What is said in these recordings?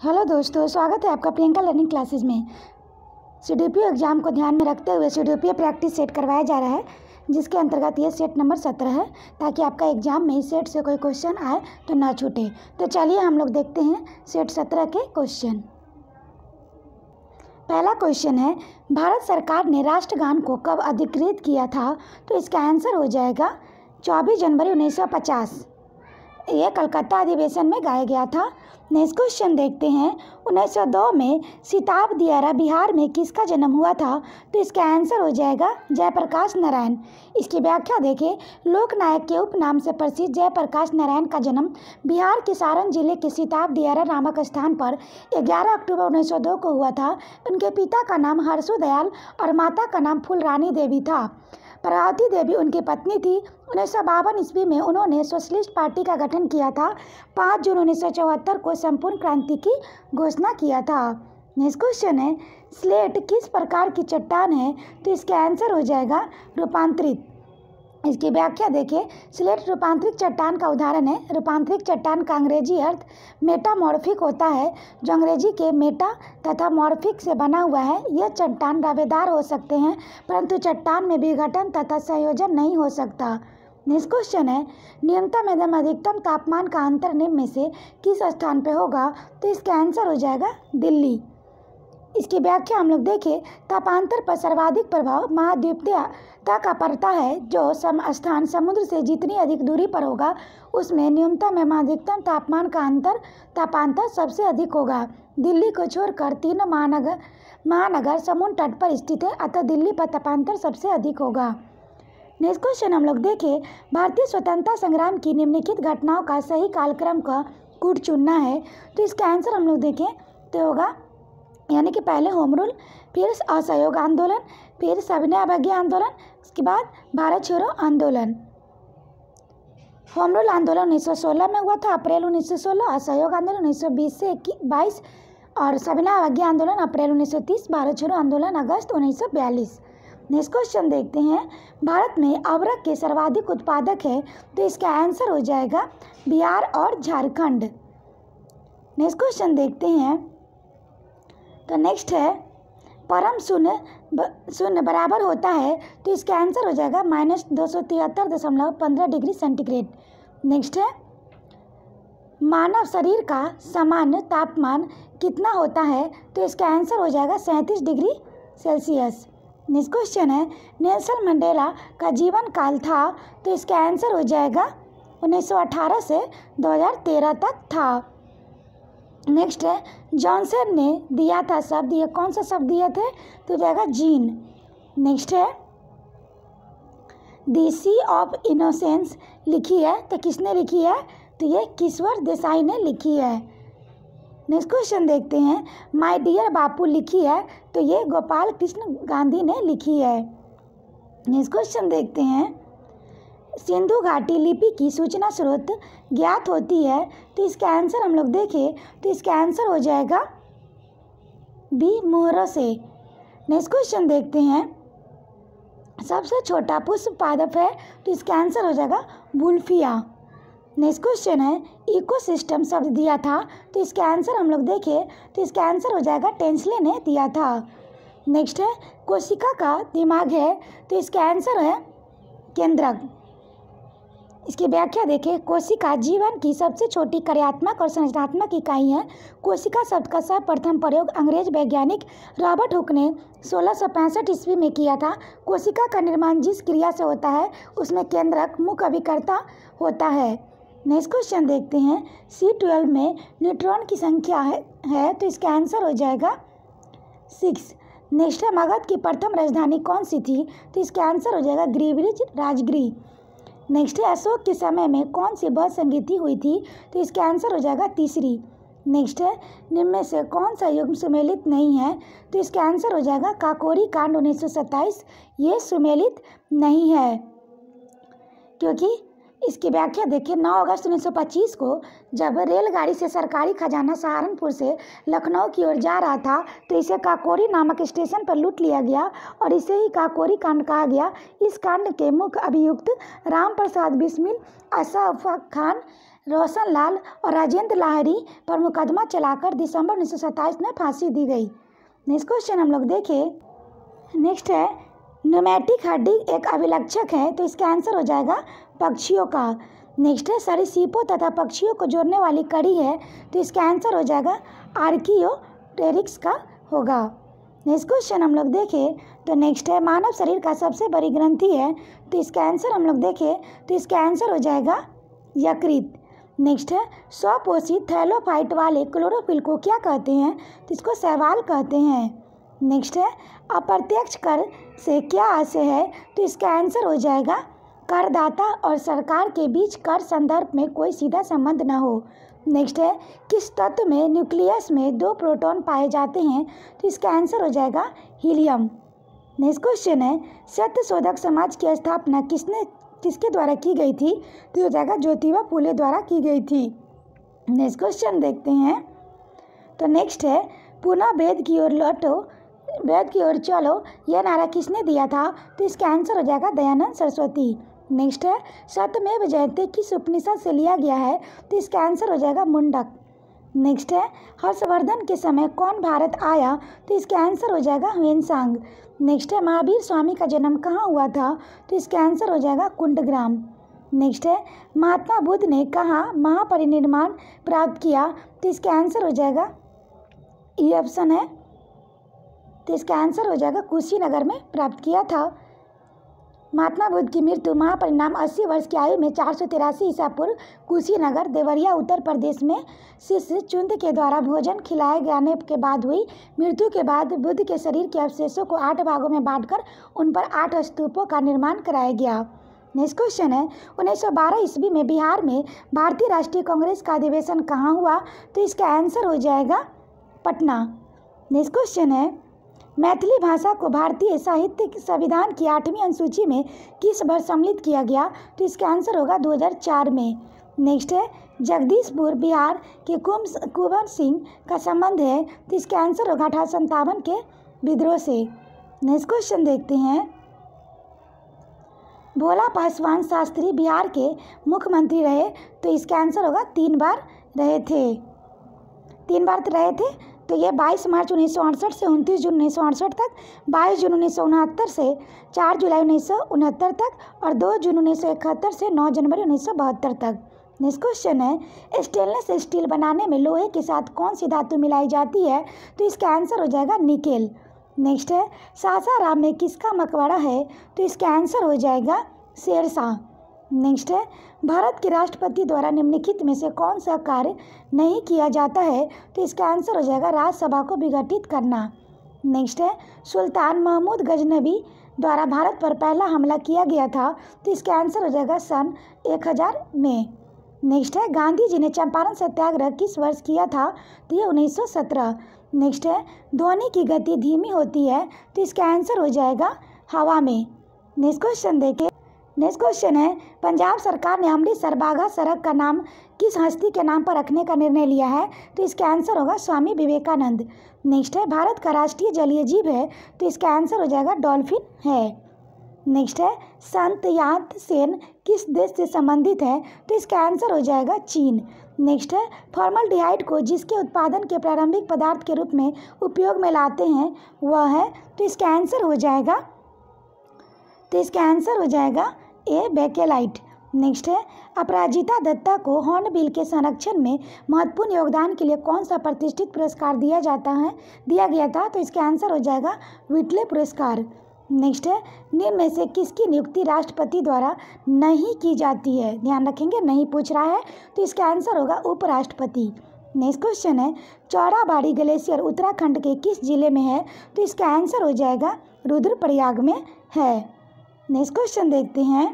Hello दोस्तों, स्वागत है आपका प्रियंका लर्निंग क्लासेस में। सीडीपीओ एग्ज़ाम को ध्यान में रखते हुए सीडीपीओ प्रैक्टिस सेट करवाया जा रहा है, जिसके अंतर्गत ये सेट नंबर सत्रह है, ताकि आपका एग्ज़ाम में इस सेट से कोई क्वेश्चन आए तो ना छूटे। तो चलिए हम लोग देखते हैं सेट सत्रह के क्वेश्चन पहला क्वेश्चन है, भारत सरकार ने राष्ट्रगान को कब अधिकृत किया था? तो इसका आंसर हो जाएगा, चौबीस जनवरी उन्नीस सौ पचास। ये कलकत्ता अधिवेशन में गाया गया था। नेक्स्ट क्वेश्चन देखते हैं। 1902 में सिताब दियारा बिहार में किसका जन्म हुआ था? तो इसका आंसर हो जाएगा जयप्रकाश नारायण। इसकी व्याख्या देखें। लोकनायक के उपनाम से प्रसिद्ध जयप्रकाश नारायण का जन्म बिहार के सारण ज़िले के सिताब दियारा नामक स्थान पर 11 अक्टूबर 1902 को हुआ था। उनके पिता का नाम हर्षो दयाल और माता का नाम फूलरानी देवी था। प्रभावती देवी उनकी पत्नी थी। उन्नीस सौ बावन ईस्वी में उन्होंने सोशलिस्ट पार्टी का गठन किया था। पाँच जून उन्नीस सौ चौहत्तर को संपूर्ण क्रांति की घोषणा किया था। नेक्स्ट क्वेश्चन है, स्लेट किस प्रकार की चट्टान है? तो इसका आंसर हो जाएगा रूपांतरित। इसकी व्याख्या देखिए। स्लेट रूपांतरिक चट्टान का उदाहरण है। रूपांतरिक चट्टान का अंग्रेज़ी अर्थ मेटामॉर्फिक होता है, जो अंग्रेज़ी के मेटा तथा मॉर्फिक से बना हुआ है। यह चट्टान दावेदार हो सकते हैं, परंतु चट्टान में विघटन तथा संयोजन नहीं हो सकता। नेक्स्ट क्वेश्चन है, न्यूनतम एवं अधिकतम तापमान का अंतर निम्न में से किस स्थान पर होगा? तो इसका आंसर हो जाएगा दिल्ली। इसकी व्याख्या हम लोग देखें, तापांतर पर सर्वाधिक प्रभाव महाद्वीपीयता का पड़ता है, जो सम स्थान समुद्र से जितनी अधिक दूरी पर होगा, उसमें न्यूनतम एवं अधिकतम तापमान का अंतर तापांतर सबसे अधिक होगा। दिल्ली को छोड़कर तीनों महानगर महानगर समुद्र तट पर स्थित है, अतः दिल्ली पर तापांतर सबसे अधिक होगा। नेक्स्ट क्वेश्चन हम लोग देखें, भारतीय स्वतंत्रता संग्राम की निम्नलिखित घटनाओं का सही कालक्रम का कूट चुनना है तो इसका आंसर हम लोग देखें तो होगा यानी कि पहले होम रूल, फिर असहयोग आंदोलन, फिर सविनय अवज्ञा आंदोलन, उसके बाद भारत छोड़ो आंदोलन। होम रूल आंदोलन 1916 में हुआ था, अप्रैल 1916 असहयोग आंदोलन 1920 से बाईस और सविनय अवज्ञा आंदोलन अप्रैल 1930 भारत छोड़ो आंदोलन अगस्त 1942 नेक्स्ट क्वेश्चन देखते हैं। भारत में अवरक के सर्वाधिक उत्पादक है तो इसका आंसर हो जाएगा बिहार और झारखंड। नेक्स्ट क्वेश्चन देखते हैं। तो नेक्स्ट है, परम शून्य शून्य बराबर होता है तो इसका आंसर हो जाएगा माइनस दो सौ तिहत्तर दशमलव पंद्रह डिग्री सेंटीग्रेड नेक्स्ट है, मानव शरीर का सामान्य तापमान कितना होता है तो इसका आंसर हो जाएगा सैंतीस डिग्री सेल्सियस. नेक्स्ट क्वेश्चन है, नेल्सन मंडेला का जीवन काल था तो इसका आंसर हो जाएगा 1918 से 2013 तक था. नेक्स्ट है जॉनसन ने दिया था शब्द, ये कौन सा शब्द दिए थे? तो जाएगा जीन। नेक्स्ट है दी सी ऑफ़ इनोसेंस लिखी है तो किसने लिखी है? तो ये किश्वर देसाई ने लिखी है। नेक्स्ट क्वेश्चन देखते हैं। माय डियर बापू लिखी है तो ये गोपाल कृष्ण गांधी ने लिखी है। नेक्स्ट क्वेश्चन देखते हैं। सिंधु घाटी लिपि की सूचना स्रोत ज्ञात होती है। तो इसका आंसर हम लोग देखें। तो इसका आंसर हो जाएगा बी मोहरों से। नेक्स्ट क्वेश्चन देखते हैं। सबसे छोटा पुष्प पादप है। तो इसका आंसर हो जाएगा बुल्फिया नेक्स्ट क्वेश्चन है। इकोसिस्टम शब्द दिया था। तो इसका आंसर हम लोग देखें। तो इसका आंसर हो जाएगा टेंसले ने दिया था। नेक्स्ट है, कोशिका का दिमाग है। तो इसका आंसर है केंद्रक। इसकी व्याख्या देखें। कोशिका जीवन की सबसे छोटी कार्यात्मक और संरचनात्मक इकाई है। कोशिका शब्द का सर्वप्रथम प्रयोग अंग्रेज़ वैज्ञानिक रॉबर्ट हुक ने सोलह सौ पैंसठ ईस्वी में किया था। कोशिका का निर्माण जिस क्रिया से होता है उसमें केंद्रक मुख्य अभिकर्ता होता है। नेक्स्ट क्वेश्चन देखते हैं। सी ट्वेल्व में न्यूट्रॉन की संख्या है, है तो इसका आंसर हो जाएगा सिक्स। नेक्स्ट मगध की प्रथम राजधानी कौन सी थी? तो इसका आंसर हो जाएगा ग्रीवरिज राजगृह नेक्स्ट है, अशोक के समय में कौन सी बहुत संगीति हुई थी? तो इसका आंसर हो जाएगा तीसरी। नेक्स्ट है, निम्न में से कौन सा युग सुमेलित नहीं है? तो इसका आंसर हो जाएगा काकोरी कांड उन्नीस ये सुमेलित नहीं है, क्योंकि इसकी व्याख्या देखिए 9 अगस्त 1925 को जब रेलगाड़ी से सरकारी खजाना सहारनपुर से लखनऊ की ओर जा रहा था तो इसे काकोरी नामक स्टेशन पर लूट लिया गया और इसे ही काकोरी कांड कहा गया। इस कांड के मुख्य अभियुक्त राम प्रसाद बिस्मिल अशरफ खान रोशन लाल और राजेंद्र लाहरी पर मुकदमा चलाकर दिसंबर उन्नीस सौ सत्ताईस में फांसी दी गई। नेक्स्ट क्वेश्चन हम लोग देखें नेक्स्ट है, न्यूमेटिक हड्डी एक अभिलक्षक है तो इसका आंसर हो जाएगा पक्षियों का। नेक्स्ट है सरीसृपों तथा पक्षियों को जोड़ने वाली कड़ी है तो इसका आंसर हो जाएगा आर्कियोटेरिक्स का होगा। नेक्स्ट क्वेश्चन हम लोग देखें तो नेक्स्ट है मानव शरीर का सबसे बड़ी ग्रंथि है तो इसका आंसर हम लोग देखें तो इसका आंसर हो जाएगा यकृत। नेक्स्ट है स्वपोषित थैलोफाइट वाले क्लोरोफिल को क्या कहते हैं? तो इसको सहवाल कहते हैं। नेक्स्ट है अप्रत्यक्ष कर से क्या आशय है? तो इसका आंसर हो जाएगा करदाता और सरकार के बीच कर संदर्भ में कोई सीधा संबंध न हो। नेक्स्ट है, किस तत्व में न्यूक्लियस में दो प्रोटॉन पाए जाते हैं? तो इसका आंसर हो जाएगा हीलियम। नेक्स्ट क्वेश्चन है सत्य शोधक समाज की स्थापना किसने, किसके द्वारा की गई थी? तो हो जाएगा ज्योतिबा फूले द्वारा की गई थी। नेक्स्ट क्वेश्चन देखते हैं। तो नेक्स्ट है, पुनः वेद की ओर लौटो, वेद की ओर चलो, यह नारा किसने दिया था? तो इसका आंसर हो जाएगा दयानंद सरस्वती। नेक्स्ट है। सत्यमेव जयते किस उपनिषद से लिया गया है तो इसका आंसर हो जाएगा मुंडक। नेक्स्ट है। हर्षवर्धन के समय कौन भारत आया तो इसका आंसर हो जाएगा हुएनसांग नेक्स्ट है, महावीर स्वामी का जन्म कहाँ हुआ था तो इसका आंसर हो जाएगा कुंडग्राम। नेक्स्ट है, महात्मा बुद्ध ने कहाँ, महापरिनिर्माण प्राप्त किया तो इसका आंसर हो जाएगा ये ऑप्शन है। तो इसका आंसर हो जाएगा कुशीनगर में प्राप्त किया था। महात्मा बुद्ध की मृत्यु महापरिणाम अस्सी वर्ष की आयु में चार सौ तिरासी ईसा पूर्व कुशीनगर, देवरिया, उत्तर प्रदेश में शिष्य चुंद के द्वारा भोजन खिलाए जाने के बाद हुई। मृत्यु के बाद बुद्ध के शरीर के अवशेषों को आठ भागों में बांटकर उन पर आठ स्तूपों का निर्माण कराया गया। नेक्स्ट क्वेश्चन है 1912 ईस्वी में बिहार में भारतीय राष्ट्रीय कांग्रेस का अधिवेशन कहाँ हुआ? तो इसका आंसर हो जाएगा पटना। नेक्स्ट क्वेश्चन है मैथिली भाषा को भारतीय साहित्य संविधान की आठवीं अनुसूची में किस वर्ष सम्मिलित किया गया? तो इसका आंसर होगा 2004 में। नेक्स्ट है, जगदीशपुर, बिहार के कुम कुंवर सिंह का संबंध है। तो इसका आंसर होगा अठारह के विद्रोह से। नेक्स्ट क्वेश्चन देखते हैं। भोला पासवान शास्त्री बिहार के मुख्यमंत्री रहे तो इसका आंसर होगा तीन बार रहे थे। तीन बार तो रहे थे तो ये 22 मार्च उन्नीस सौ अड़सठ से 29 जून उन्नीस सौ अड़सठ तक 22 जून उन्नीस सौ उनहत्तर से 4 जुलाई उन्नीस सौ उनहत्तर तक और 2 जून उन्नीस सौ इकहत्तर से 9 जनवरी उन्नीस सौ बहत्तर तक। नेक्स्ट क्वेश्चन है, स्टेनलेस स्टील बनाने में लोहे के साथ कौन सी धातु मिलाई जाती है? तो इसका आंसर हो जाएगा निकेल। नेक्स्ट है, सासाराम में किसका मकबरा है? तो इसका आंसर हो जाएगा शेरशाह। नेक्स्ट है भारत के राष्ट्रपति द्वारा निम्नलिखित में से कौन सा कार्य नहीं किया जाता है? तो इसका आंसर हो जाएगा राज्यसभा को विघटित करना। नेक्स्ट है, सुल्तान महमूद गजनबी द्वारा भारत पर पहला हमला किया गया था। तो इसका आंसर हो जाएगा सन एक हज़ार में। नेक्स्ट है, गांधी जी ने चंपारण सत्याग्रह किस वर्ष किया था? तो ये उन्नीस सौ सत्रह। नेक्स्ट है, ध्वनि की गति धीमी होती है। तो इसका आंसर हो जाएगा हवा में। नेक्स्ट क्वेश्चन देखें। नेक्स्ट क्वेश्चन है, पंजाब सरकार ने अमृतसर बाघा सड़क का नाम, किस हस्ती के नाम पर रखने का निर्णय लिया है? तो इसका आंसर होगा स्वामी विवेकानंद। नेक्स्ट है, भारत का राष्ट्रीय जलीय जीव है तो इसका आंसर हो जाएगा डॉल्फिन है। नेक्स्ट है, संत यात सेन किस देश से संबंधित है? तो इसका आंसर हो जाएगा चीन। नेक्स्ट है फॉर्मल डिहाइड को जिसके उत्पादन के प्रारंभिक पदार्थ के रूप में उपयोग में लाते हैं, वह है तो इसका आंसर हो जाएगा तो इसका आंसर हो जाएगा ए बेकेलाइट। नेक्स्ट है, अपराजिता दत्ता को हॉर्नबिल के संरक्षण में महत्वपूर्ण योगदान के लिए कौन सा प्रतिष्ठित पुरस्कार दिया जाता है? दिया गया था तो इसका आंसर हो जाएगा विटले पुरस्कार। नेक्स्ट है, निम्न में से किसकी नियुक्ति राष्ट्रपति द्वारा नहीं की जाती है? ध्यान रखेंगे, नहीं पूछ रहा है तो इसका आंसर होगा उपराष्ट्रपति। नेक्स्ट क्वेश्चन है, चौराबाड़ी ग्लेशियर उत्तराखंड के किस ज़िले में है? तो इसका आंसर हो जाएगा रुद्रप्रयाग में है। नेक्स्ट क्वेश्चन देखते हैं।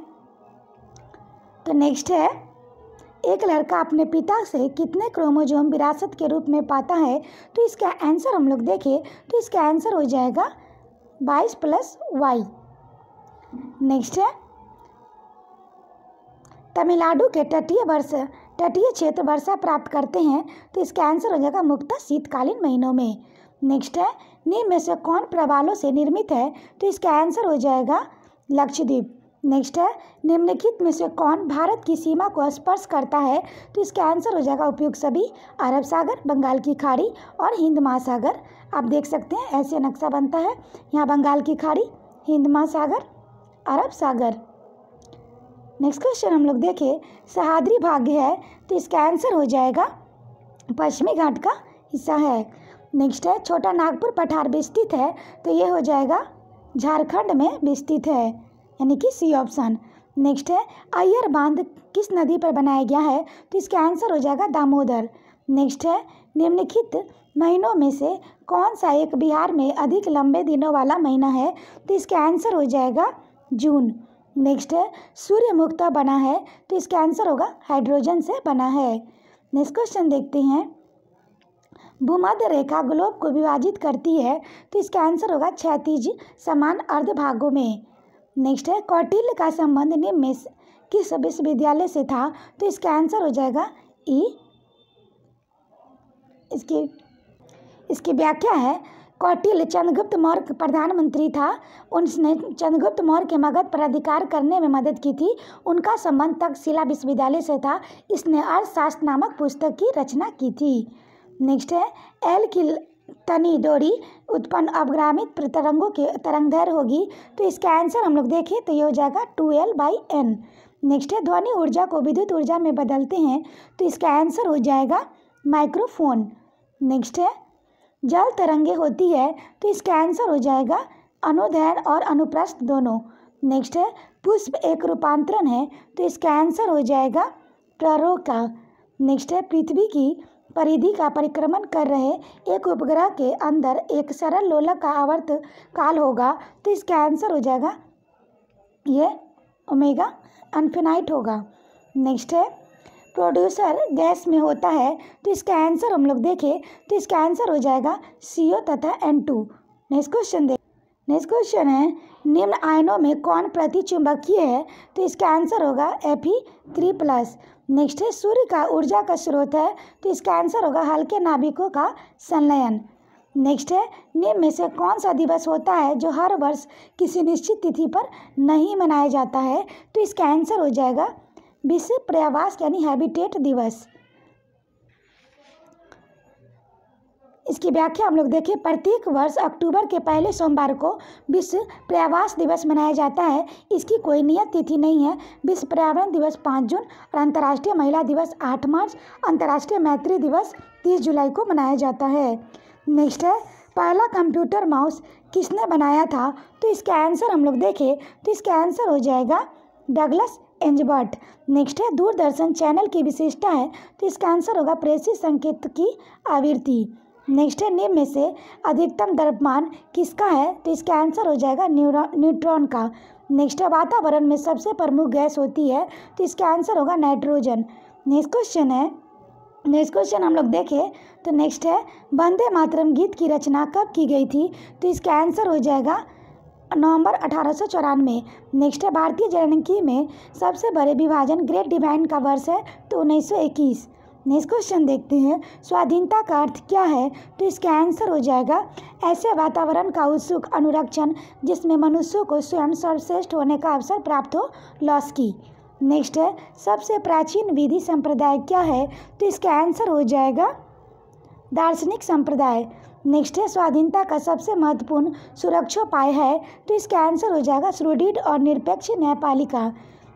तो नेक्स्ट है, एक लड़का अपने पिता से कितने क्रोमोजोम विरासत के रूप में पाता है? तो इसका आंसर हम लोग देखें तो इसका आंसर हो जाएगा बाईस प्लस वाई नेक्स्ट है, तमिलनाडु के तटीय वर्ष, तटीय क्षेत्र वर्षा प्राप्त करते हैं तो इसका आंसर हो जाएगा मुक्त शीतकालीन महीनों में। नेक्स्ट है निम्न में से कौन प्रवालों से निर्मित है? तो इसका आंसर हो जाएगा लक्षद्वीप। नेक्स्ट है, निम्नलिखित में से कौन भारत की सीमा को स्पर्श करता है? तो इसका आंसर हो जाएगा उपयुक्त सभी, अरब सागर, बंगाल की खाड़ी और हिंद महासागर। आप देख सकते हैं, ऐसे नक्शा बनता है। यहाँ बंगाल की खाड़ी, हिंद महासागर, अरब सागर। नेक्स्ट क्वेश्चन हम लोग देखें सहाद्री भाग्य है तो इसका आंसर हो जाएगा, पश्चिमी घाट का हिस्सा है। नेक्स्ट है, छोटा नागपुर पठार विस्तृत है तो ये हो जाएगा झारखंड में विस्तृत है, यानी कि सी ऑप्शन। नेक्स्ट है, अय्यर बाँध किस नदी पर बनाया गया है? तो इसका आंसर हो जाएगा दामोदर। नेक्स्ट है, निम्नलिखित महीनों में से कौन सा एक बिहार में अधिक लंबे दिनों वाला महीना है? तो इसका आंसर हो जाएगा जून। नेक्स्ट है, सूर्य मुक्ता बना है तो इसका आंसर होगा हाइड्रोजन से बना है। नेक्स्ट क्वेश्चन देखते हैं। भूमध्य रेखा ग्लोब को विभाजित करती है तो इसका आंसर होगा क्षैतिज समान अर्ध भागों में। नेक्स्ट है, कौटिल्य का संबंध निम्न में किस विश्वविद्यालय से था? तो इसका आंसर हो जाएगा ई। इसकी इसकी व्याख्या है, कौटिल्य चंद्रगुप्त मौर्य प्रधानमंत्री था। उसने चंद्रगुप्त मौर्य के मगध पर अधिकार करने में मदद की थी। उनका संबंध तक्षशिला विश्वविद्यालय से था। इसने अर्थशास्त्र नामक पुस्तक की रचना की थी। नेक्स्ट है, एल की तनी डोरी उत्पन्न अवग्रामित तरंगों के तरंगधैर्य होगी। तो इसका आंसर हम लोग देखें तो ये हो जाएगा two L by N. Next है, ध्वनि ऊर्जा को विद्युत ऊर्जा में बदलते हैं तो इसका आंसर हो जाएगा माइक्रोफोन। नेक्स्ट है, जल तरंगे होती है तो इसका आंसर हो जाएगा अनुदैर्घ्य और अनुप्रस्थ दोनों। नेक्स्ट है, पुष्प एक रूपांतरण है तो इसका आंसर हो जाएगा प्ररो का नेक्स्ट है, पृथ्वी की परिधि का परिक्रमण कर रहे एक उपग्रह के अंदर एक सरल लोलक का आवर्त काल होगा तो इसका आंसर हो जाएगा ये ओमेगा अनफिनाइट होगा। नेक्स्ट है, प्रोड्यूसर गैस में होता है तो इसका आंसर हम लोग देखें तो इसका आंसर हो जाएगा सी ओ तथा एन टू। नेक्स्ट क्वेश्चन देख, नेक्स्ट क्वेश्चन है, निम्न आयनों में कौन प्रतिचुंबकीय है तो इसका आंसर होगा F E three plus. Next है, सूर्य का ऊर्जा का स्रोत है तो इसका आंसर होगा हल्के नाभिकों का संलयन। नेक्स्ट है, निम्न में से कौन सा दिवस होता है जो हर वर्ष किसी निश्चित तिथि पर नहीं मनाया जाता है? तो इसका आंसर हो जाएगा विश्व प्रयावास यानी हैबिटेट दिवस। इसकी व्याख्या हम लोग देखें। प्रत्येक वर्ष अक्टूबर के पहले सोमवार को विश्व पर्यावास दिवस मनाया जाता है। इसकी कोई नियत तिथि नहीं है। विश्व पर्यावरण दिवस पाँच जून और अंतर्राष्ट्रीय महिला दिवस आठ मार्च। अंतर्राष्ट्रीय मैत्री दिवस तीस जुलाई को मनाया जाता है। नेक्स्ट है, पहला कंप्यूटर माउस किसने बनाया था? तो इसका आंसर हम लोग देखें तो इसका आंसर हो जाएगा डगलस एंजबर्ट। नेक्स्ट है, दूरदर्शन चैनल की विशेषता है। तो इसका आंसर होगा प्रेसी संकेत की आवृत्ति। नेक्स्ट है निम्न में से अधिकतम द्रव्यमान किसका है? तो इसका आंसर हो जाएगा न्यूट्रॉन का। नेक्स्ट है वातावरण में सबसे प्रमुख गैस होती है तो इसका आंसर होगा नाइट्रोजन। नेक्स्ट क्वेश्चन है। नेक्स्ट क्वेश्चन हम लोग देखें तो नेक्स्ट है, वंदे मातरम गीत की रचना कब की गई थी? तो इसका आंसर हो जाएगा नवंबर अठारह सौ चौरानवे। नेक्स्ट है, भारतीय जनगणकी में सबसे बड़े विभाजन ग्रेट डिवाइन का वर्ष है तो उन्नीस सौ इक्कीस। नेक्स्ट क्वेश्चन देखते हैं, स्वाधीनता का अर्थ क्या है? तो इसका आंसर हो जाएगा, ऐसे वातावरण का उत्सुक अनुरक्षण, जिसमें मनुष्यों को स्वयं सर्वश्रेष्ठ होने का अवसर प्राप्त हो लॉस की नेक्स्ट है, सबसे प्राचीन विधि संप्रदाय क्या है? तो इसका आंसर हो जाएगा, दार्शनिक संप्रदाय। नेक्स्ट है, स्वाधीनता का सबसे महत्वपूर्ण सुरक्षोपाय है तो इसका आंसर हो जाएगा, सुदृढ़ और निरपेक्ष न्यायपालिका।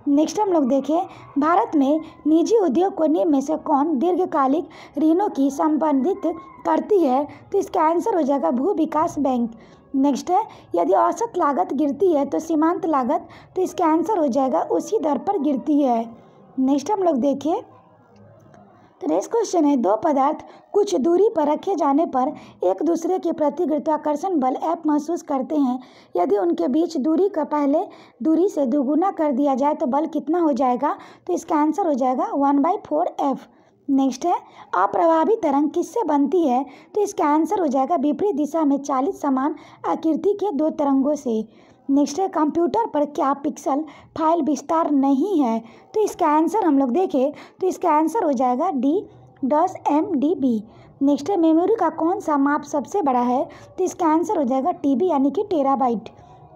नेक्स्ट हम लोग देखें, भारत में निजी उद्योग को निम्न में से कौन दीर्घकालिक ऋणों की संबंधित करती है? तो इसका आंसर हो जाएगा भू विकास बैंक। नेक्स्ट है, यदि औसत लागत गिरती है तो सीमांत लागत तो इसका आंसर हो जाएगा उसी दर पर गिरती है। नेक्स्ट हम लोग देखें तो नेक्स्ट क्वेश्चन है दो पदार्थ, कुछ दूरी पर रखे जाने पर एक दूसरे के प्रति गुरुत्वाकर्षण बल ऐप महसूस करते हैं। यदि उनके बीच दूरी का पहले दूरी से दोगुना कर दिया जाए तो बल कितना हो जाएगा? तो इसका आंसर हो जाएगा one by four F. Next है, अप्रभावी तरंग किससे बनती है? तो इसका आंसर हो जाएगा विपरीत दिशा में चालीस समान आकृति के दो तरंगों से। नेक्स्ट है कंप्यूटर पर क्या पिक्सल फ़ाइल विस्तार नहीं है? तो इसका आंसर हम लोग देखें तो इसका आंसर हो जाएगा डी दस एम डी बी। नेक्स्ट है मेमोरी का कौन सा माप सबसे बड़ा है? तो इसका आंसर हो जाएगा टी बी यानी कि टेराबाइट।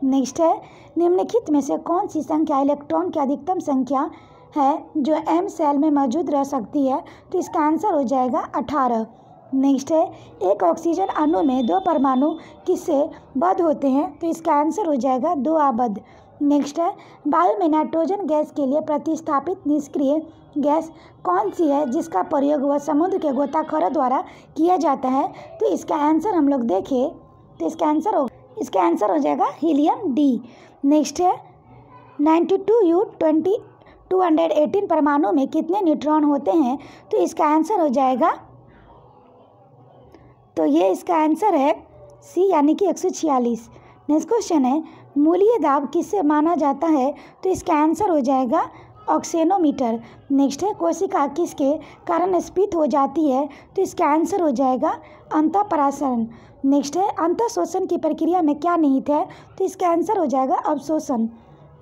नेक्स्ट है, निम्नलिखित में से कौन सी संख्या इलेक्ट्रॉन की अधिकतम संख्या है जो एम सेल में मौजूद रह सकती है? तो इसका आंसर हो जाएगा अठारह। नेक्स्ट है। एक ऑक्सीजन अणु में दो परमाणु किससे बद्ध होते हैं तो इसका आंसर हो जाएगा दो आबद्ध। नेक्स्ट है, वायु में नाइट्रोजन गैस के लिए प्रतिस्थापित निष्क्रिय गैस कौन सी है, जिसका प्रयोग वह समुद्र के गोताखोरों द्वारा किया जाता है? तो इसका आंसर हम लोग देखें तो इसका आंसर हो, इसका आंसर हो जाएगा हीलियम डी। नेक्स्ट है, ninety two U twenty two hundred eighteen परमाणु में कितने न्यूट्रॉन होते हैं तो इसका आंसर हो जाएगा तो ये इसका आंसर है सी, यानी कि एक सौ छियालीस। नेक्स्ट क्वेश्चन है, मूल्य दाब किससे माना जाता है? तो इसका आंसर हो जाएगा ऑक्सेनोमीटर। नेक्स्ट है, कोशिका किसके कारण स्पीत हो जाती है? तो इसका आंसर हो जाएगा अंतःपराशरण नेक्स्ट है अंत शोषण की प्रक्रिया में क्या निहित है? तो इसका आंसर हो जाएगा अवशोषण।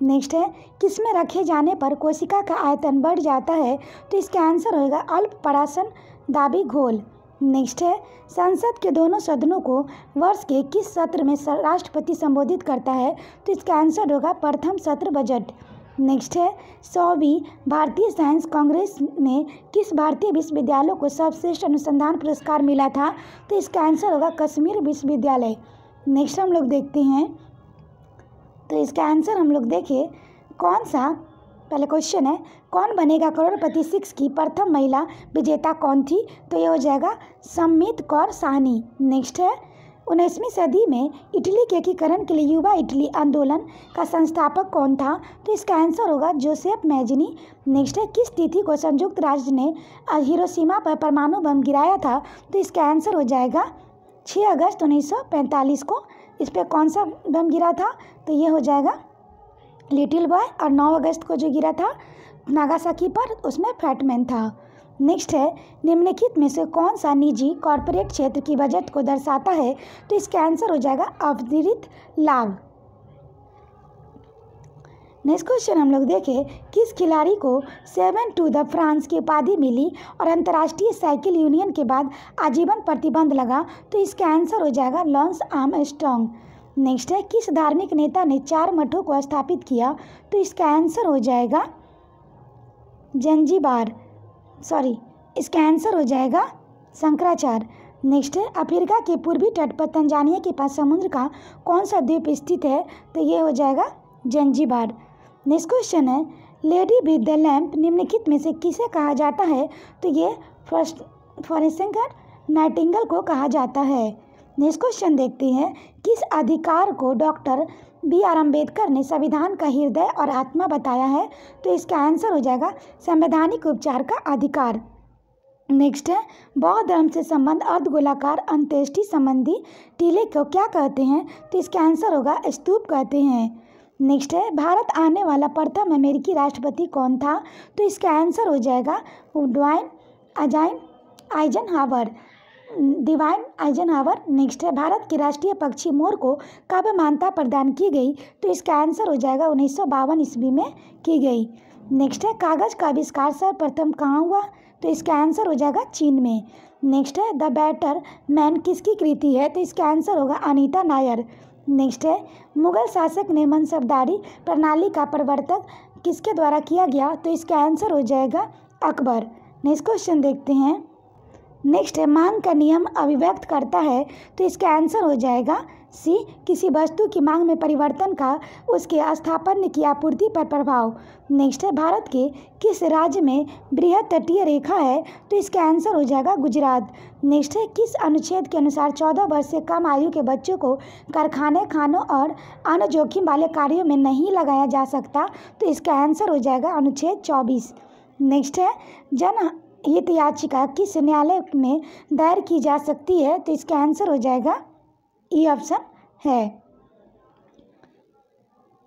नेक्स्ट है, किसमें रखे जाने पर कोशिका का आयतन बढ़ जाता है? तो इसका आंसर होगा अल्प परासन दाबी घोल। नेक्स्ट है। संसद के दोनों सदनों को वर्ष के किस सत्र में राष्ट्रपति संबोधित करता है तो इसका आंसर होगा प्रथम सत्र बजट। नेक्स्ट है, सौवीं भारतीय साइंस कांग्रेस में किस भारतीय विश्वविद्यालय को सर्वश्रेष्ठ अनुसंधान पुरस्कार मिला था तो इसका आंसर होगा कश्मीर विश्वविद्यालय। नेक्स्ट हम लोग देखते हैं। तो इसका आंसर हम लोग देखें, कौन सा पहले क्वेश्चन है, कौन बनेगा करोड़पति सिक्स की प्रथम महिला विजेता कौन थी? तो ये हो जाएगा सम्मित कौर साहनी। नेक्स्ट है, उन्नीसवीं सदी में इटली के एकीकरण के लिए युवा इटली आंदोलन का संस्थापक कौन था? तो इसका आंसर होगा जोसेफ मैजनी। नेक्स्ट है, किस तिथि को संयुक्त राज्य ने हिरोशिमा पर परमाणु बम गिराया था? तो इसका आंसर हो जाएगा छः अगस्त उन्नीस सौ पैंतालीस को। इस पर कौन सा बम गिरा था? तो ये हो जाएगा लिटिल बॉय और नौ अगस्त को जो गिरा था, नागासाकी पर उसमें फैटमैन था। नेक्स्ट है, निम्नलिखित में से कौन सा निजी कॉरपोरेट क्षेत्र की बजट को दर्शाता है तो इसका आंसर हो जाएगा अवधिरित लाभ नेक्स्ट क्वेश्चन हम लोग देखें, किस खिलाड़ी को सेवन टू द फ्रांस की उपाधि मिली और अंतर्राष्ट्रीय साइकिल यूनियन के बाद आजीवन प्रतिबंध लगा तो इसका आंसर हो जाएगा लॉन्स आर्म स्ट्रॉन्ग नेक्स्ट है, किस धार्मिक नेता ने चार मठों को स्थापित किया? तो इसका आंसर हो जाएगा जंजीबार। सॉरी, इसका आंसर हो जाएगा शंकराचार्य। नेक्स्ट है, अफ्रीका के पूर्वी तट पर तंजानिया के पास समुद्र का कौन सा द्वीप स्थित है? तो ये हो जाएगा जंजीबार। नेक्स्ट क्वेश्चन है, लेडी विद द लैम्प निम्नलिखित में से किसे कहा जाता है? तो ये फ़र्स्ट फॉरेसेंकर नाइटिंगल को कहा जाता है। नेक्स्ट क्वेश्चन देखते हैं किस अधिकार को डॉक्टर बी आर अंबेडकर ने संविधान का हृदय और आत्मा बताया है? तो इसका आंसर हो जाएगा संवैधानिक उपचार का अधिकार। नेक्स्ट है, बौद्ध धर्म से संबंध अर्धगोलाकार अंत्येष्टि संबंधी टीले को क्या कहते हैं? तो इसका आंसर होगा स्तूप कहते हैं। नेक्स्ट है, भारत आने वाला प्रथम अमेरिकी राष्ट्रपति कौन था? तो इसका आंसर हो जाएगा उडवाइन अजाइन Eisenhower Dwight Eisenhower next है। भारत के राष्ट्रीय पक्षी मोर को कब मान्यता प्रदान की गई? तो इसका आंसर हो जाएगा उन्नीस सौ बावन ईस्वी में की गई। नेक्स्ट है, कागज़ का आविष्कार सर्वप्रथम कहाँ हुआ? तो इसका आंसर हो जाएगा चीन में। नेक्स्ट है, द बैटर मैन किसकी कृति है? तो इसका आंसर होगा अनीता नायर। नेक्स्ट है, मुगल शासक ने मनसबदारी प्रणाली का प्रवर्तक किसके द्वारा किया गया? तो इसका आंसर हो जाएगा अकबर। नेक्स्ट क्वेश्चन देखते हैं। नेक्स्ट है, मांग का नियम अभिव्यक्त करता है तो इसका आंसर हो जाएगा सी, किसी वस्तु की मांग में परिवर्तन का, उसके स्थापन की आपूर्ति पर प्रभाव। नेक्स्ट है, भारत के किस राज्य में बृहद तटीय रेखा है तो इसका आंसर हो जाएगा गुजरात। नेक्स्ट है, किस अनुच्छेद के अनुसार चौदह वर्ष से कम आयु के बच्चों को कारखाने, खानों और अन्य जोखिम वाले कार्यों में नहीं लगाया जा सकता तो इसका आंसर हो जाएगा अनुच्छेद चौबीस। नेक्स्ट है, जन हित याचिका किस न्यायालय में दायर की जा सकती है तो इसका आंसर हो जाएगा ई ऑप्शन है।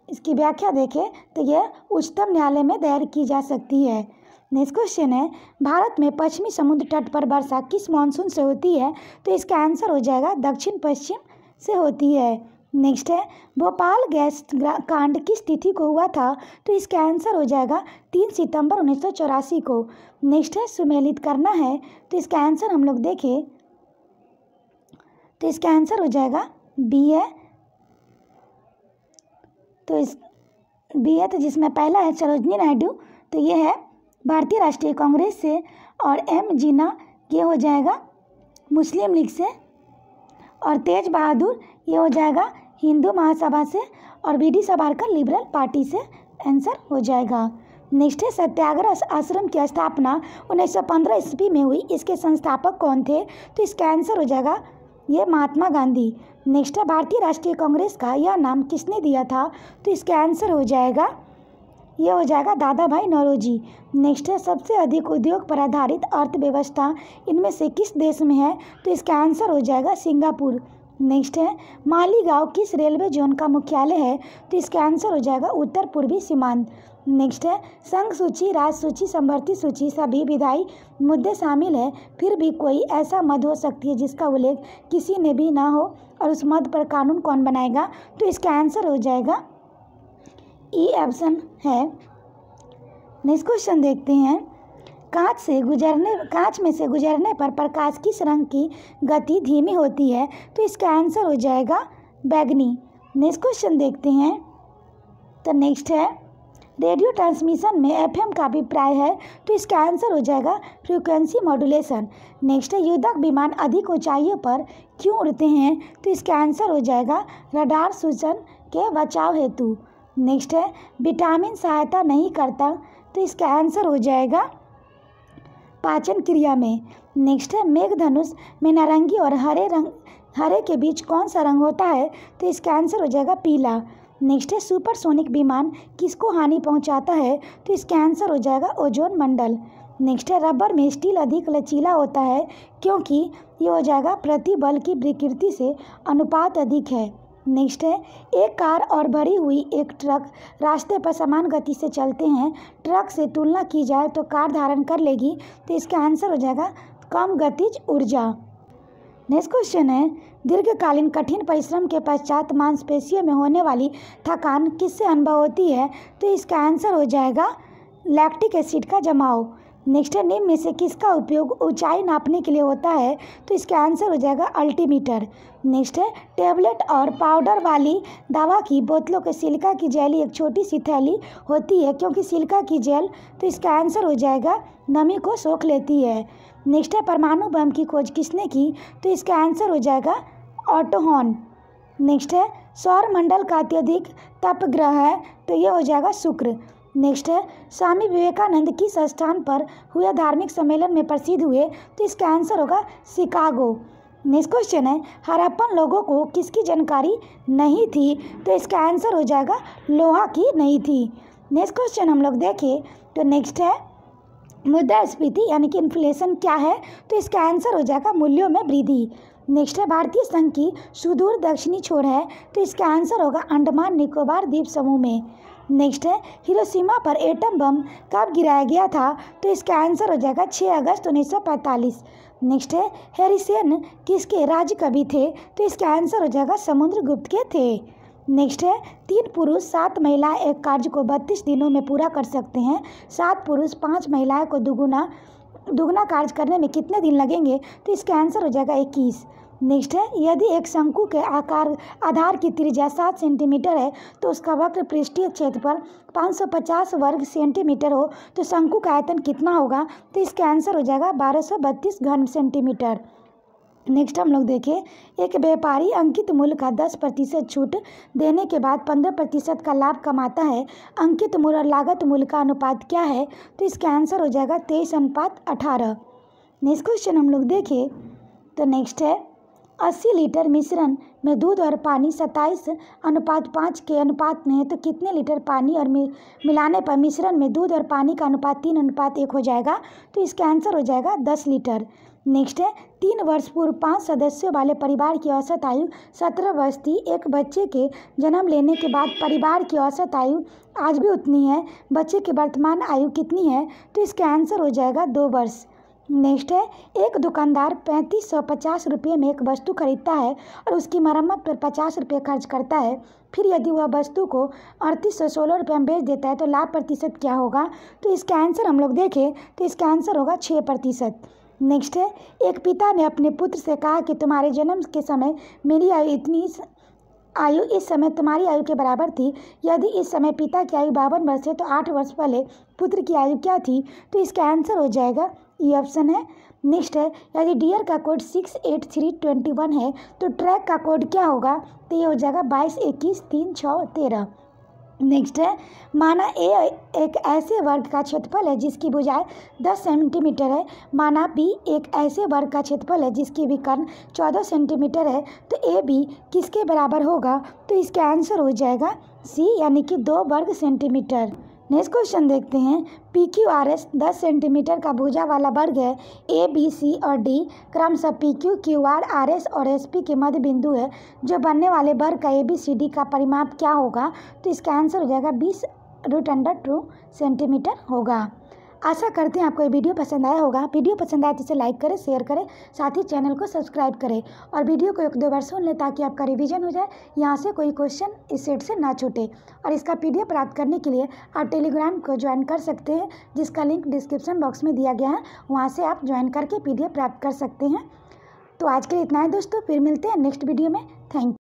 इसकी व्याख्या देखें तो यह उच्चतम न्यायालय में दायर की जा सकती है। नेक्स्ट क्वेश्चन है, भारत में पश्चिमी समुद्र तट पर वर्षा किस मानसून से होती है? तो इसका आंसर हो जाएगा दक्षिण पश्चिम से होती है। नेक्स्ट है, भोपाल गैस कांड किस तिथि को हुआ था तो इसका आंसर हो जाएगा तीन सितंबर उन्नीस सौ चौरासी को। नेक्स्ट है, सुमेलित करना है तो इसका आंसर हम लोग देखें। तो इसका आंसर हो जाएगा बी है। तो इस बी है तो जिसमें पहला है सरोजनी नायडू तो ये है भारतीय राष्ट्रीय कांग्रेस से, और एम जीना, ये हो जाएगा मुस्लिम लीग से, और तेज बहादुर, ये हो जाएगा हिंदू महासभा से और B D Savarkar liberal party से आंसर हो जाएगा। नेक्स्ट है सत्याग्रह आश्रम की स्थापना 1915 ईस्वी में हुई। इसके संस्थापक कौन थे? तो इसका आंसर हो जाएगा ये महात्मा गांधी। नेक्स्ट है भारतीय राष्ट्रीय कांग्रेस का यह नाम किसने दिया था? तो इसका आंसर हो जाएगा, ये हो जाएगा दादा भाई नौरोजी। नेक्स्ट है सबसे अधिक उद्योग पर आधारित अर्थव्यवस्था इनमें से किस देश में है? तो इसका आंसर हो जाएगा सिंगापुर। नेक्स्ट है, मालीगांव किस रेलवे जोन का मुख्यालय है? तो इसका आंसर हो जाएगा उत्तर पूर्वी सीमांत। नेक्स्ट है, संघ सूची, राज सूची संवर्ती सूची, सभी विधायी मुद्दे शामिल है। फिर भी कोई ऐसा मद हो सकती है जिसका उल्लेख किसी ने भी ना हो? और उस मद पर कानून कौन बनाएगा? तो इसका आंसर हो जाएगा ई ऑप्शन है। नेक्स्ट क्वेश्चन देखते हैं। कांच से गुजरने, कांच में से गुजरने पर प्रकाश किस रंग की गति धीमी होती है? तो इसका आंसर हो जाएगा बैगनी। नेक्स्ट क्वेश्चन देखते हैं। तो नेक्स्ट है, रेडियो ट्रांसमिशन में एफएम का अभिप्राय है तो इसका आंसर हो जाएगा फ्रीक्वेंसी मॉड्यूलेशन। नेक्स्ट है, युद्धक विमान अधिक ऊंचाइयों पर क्यों उड़ते हैं? तो इसका आंसर हो जाएगा रडार सूचन के बचाव हेतु। नेक्स्ट है, विटामिन सहायता नहीं करता तो इसका आंसर हो जाएगा पाचन क्रिया में। नेक्स्ट है, मेघधनुष में नारंगी और हरे रंग, हरे के बीच कौन सा रंग होता है? तो इसका आंसर हो जाएगा पीला। नेक्स्ट है, सुपरसोनिक विमान किसको हानि पहुंचाता है? तो इसका आंसर हो जाएगा ओजोन मंडल। नेक्स्ट है, रबर में स्टील अधिक लचीला होता है क्योंकि ये हो जाएगा प्रतिबल की विकृति से अनुपात अधिक है। नेक्स्ट है। एक कार और भरी हुई एक ट्रक रास्ते पर समान गति से चलते हैं। ट्रक से तुलना की जाए तो कार धारण कर लेगी तो इसका आंसर हो जाएगा, कम गतिज ऊर्जा। नेक्स्ट क्वेश्चन है, दीर्घकालीन कठिन परिश्रम के पश्चात मांसपेशियों में होने वाली थकान किससे अनुभव होती है? तो इसका आंसर हो जाएगा लैक्टिक एसिड का जमाव। नेक्स्ट है निम्न में से किसका उपयोग ऊंचाई नापने के लिए होता है? तो इसका आंसर हो जाएगा अल्टीमीटर। नेक्स्ट है टेबलेट और पाउडर वाली दवा की बोतलों के सिल्का की जेली एक छोटी सी थैली होती है, क्योंकि सिलिका की जेल तो इसका आंसर हो जाएगा नमी को सोख लेती है। नेक्स्ट है परमाणु बम की खोज किसने की? तो इसका आंसर हो जाएगा ऑटोहॉन नेक्स्ट है सौर मंडल का अत्यधिक तप ग्रह है तो ये हो जाएगा शुक्र। नेक्स्ट है, स्वामी विवेकानंद किस स्थान पर हुए धार्मिक सम्मेलन में प्रसिद्ध हुए तो इसका आंसर होगा शिकागो नेक्स्ट क्वेश्चन है हरप्पन लोगों को किसकी जानकारी नहीं थी? तो इसका आंसर हो जाएगा, लोहा की नहीं थी। नेक्स्ट क्वेश्चन हम लोग देखें तो नेक्स्ट है, मुद्रास्फीति यानी कि इन्फ्लेशन क्या है? तो इसका आंसर हो जाएगा, मूल्यों में वृद्धि। नेक्स्ट है, भारतीय संघ की सुदूर दक्षिणी छोर है तो इसका आंसर होगा अंडमान निकोबार द्वीप समूह में। नेक्स्ट है हिरोशिमा पर एटम बम कब गिराया गया था? तो इसका आंसर हो जाएगा 6 अगस्त 1945 नेक्स्ट है हैरिसेन किसके राज्य कवि थे? तो इसका आंसर हो जाएगा समुद्रगुप्त के थे। नेक्स्ट है तीन पुरुष, सात महिलाएँ, एक कार्य को बत्तीस दिनों में पूरा कर सकते हैं। सात पुरुष, पाँच महिलाएँ को दुगुना, दुगना कार्य करने में कितने दिन लगेंगे? तो इसका आंसर हो जाएगा इक्कीस। नेक्स्ट है। यदि एक शंकु के आकार, आधार की त्रिज्या सात सेंटीमीटर है तो उसका वक्र पृष्ठीय क्षेत्र क्षेत्रफल 550 वर्ग सेंटीमीटर हो। तो शंकु का आयतन कितना होगा? तो इसका आंसर हो जाएगा 1232 घन सेंटीमीटर। नेक्स्ट हम लोग देखें एक व्यापारी अंकित मूल्य का दस प्रतिशत छूट देने के बाद पंद्रह प्रतिशत का लाभ कमाता है। अंकित मूल्य और लागत मूल्य का अनुपात क्या है? तो इसका आंसर हो जाएगा तेईस अनुपात अठारह। नेक्स्ट क्वेश्चन हम लोग देखें तो नेक्स्ट है अस्सी लीटर मिश्रण, में दूध और पानी सत्ताईस अनुपात पाँच के अनुपात में है तो कितने लीटर पानी और मिलाने पर मिश्रण में दूध और पानी का अनुपात तीन अनुपात एक हो जाएगा? तो इसका आंसर हो जाएगा दस लीटर। नेक्स्ट है, तीन वर्ष पूर्व पाँच सदस्यों वाले परिवार की औसत आयु सत्रह वर्ष थी। एक बच्चे के जन्म लेने के बाद परिवार की औसत आयु आज भी उतनी है, बच्चे की वर्तमान आयु कितनी है? तो इसका आंसर हो जाएगा दो वर्ष। नेक्स्ट है, एक दुकानदार पैंतीस सौ पचास रुपये में एक वस्तु खरीदता है और उसकी मरम्मत पर पचास रुपये खर्च करता है। फिर यदि वह वस्तु को अड़तीस सौ सोलह रुपये में बेच देता है तो लाभ प्रतिशत क्या होगा? तो इसका आंसर हम लोग देखें तो इसका आंसर होगा छः प्रतिशत। नेक्स्ट है, एक पिता ने अपने पुत्र से कहा कि तुम्हारे जन्म के समय मेरी आयु इतनी आयु इस समय तुम्हारी आयु के बराबर थी। यदि इस समय पिता की आयु बावन वर्ष है तो आठ वर्ष पहले पुत्र की आयु क्या थी? तो इसका आंसर हो जाएगा ये ऑप्शन है। नेक्स्ट है यदि डियर का code six eight three twenty one है। तो ट्रैक का कोड क्या होगा? तो ये हो जाएगा बाईस इक्कीस तीन छः तेरह। नेक्स्ट है, माना ए एक ऐसे वर्ग का क्षेत्रफल है जिसकी भुजाएँ 10 सेंटीमीटर है। माना बी एक ऐसे वर्ग का क्षेत्रफल है जिसकी विकर्ण 14 सेंटीमीटर है। तो ए बी किसके बराबर होगा? तो इसका आंसर हो जाएगा सी यानी कि दो वर्ग सेंटीमीटर नेक्स्ट क्वेश्चन देखते हैं। पी क्यू आर एस दस सेंटीमीटर का भुजा वाला वर्ग है। ए बी सी और डी क्रमशः P Q Q R R S और एस पी के मध्य बिंदु है। जो बनने वाले वर्ग का ए बी सी डी का परिमाप क्या होगा? तो इसका आंसर हो जाएगा बीस रूट अंडर टू सेंटीमीटर होगा। आशा करते हैं आपको ये वीडियो पसंद आया होगा। वीडियो पसंद आए तो इसे लाइक करें शेयर करें, साथ ही चैनल को सब्सक्राइब करें और वीडियो को एक दो बार सुन लें ताकि आपका रिवीजन हो जाए, यहाँ से कोई क्वेश्चन इस सेट से ना छूटे। और इसका पी प्राप्त करने के लिए आप टेलीग्राम को ज्वाइन कर सकते हैं, जिसका लिंक डिस्क्रिप्शन बॉक्स में दिया गया है। वहाँ से आप ज्वाइन करके पीडीएफ प्राप्त कर सकते हैं। तो आज के लिए इतना है दोस्तों, फिर मिलते हैं नेक्स्ट वीडियो में। थैंक